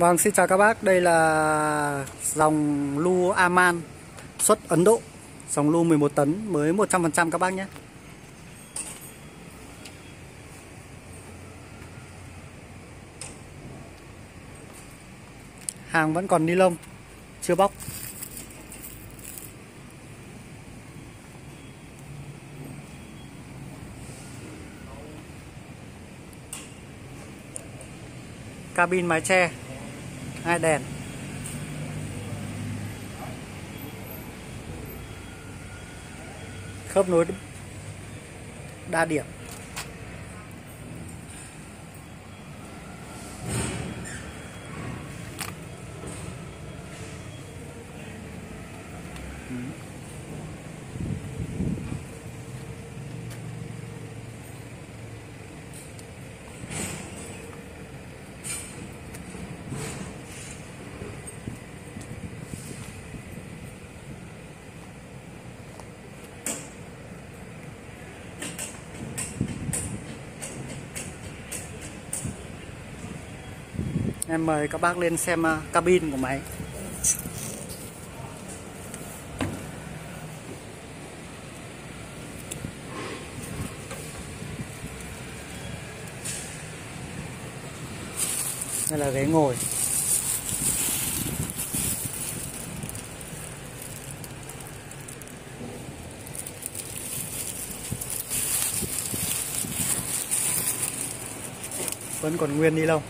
Vâng, xin chào các bác. Đây là dòng lu Aman xuất Ấn Độ. Dòng lu 11 tấn mới 100% các bác nhé. Hàng vẫn còn ni lông, chưa bóc. Cabin mái che hai đèn. Khớp nối đa điểm. Em mời các bác lên xem à, cabin của máy. Đây là ghế ngồi. Vẫn còn nguyên đi lông